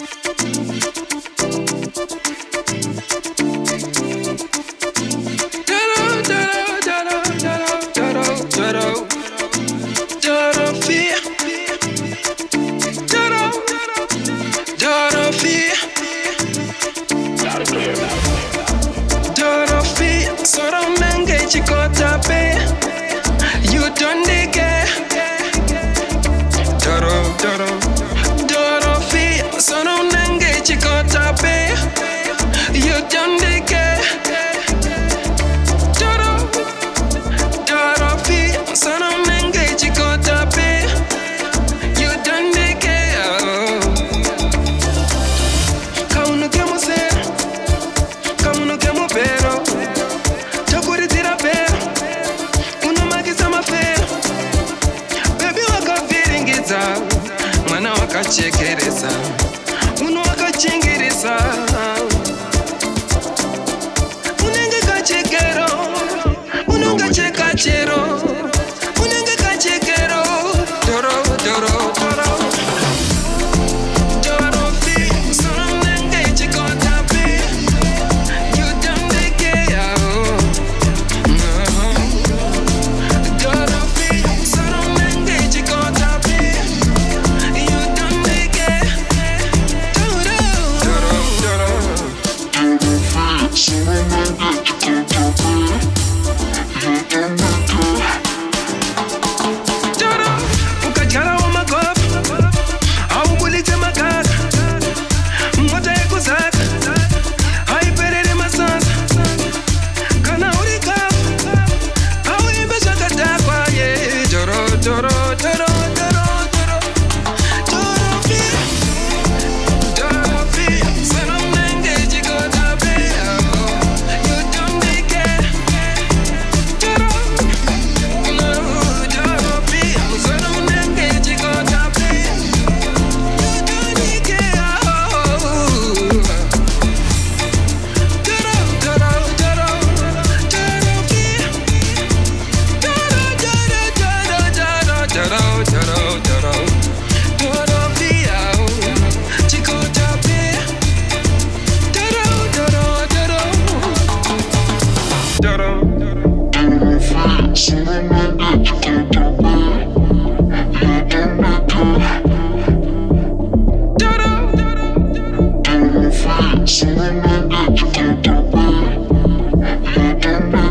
Música wakachekeresa uno wakachingirisa Something that you can't do it.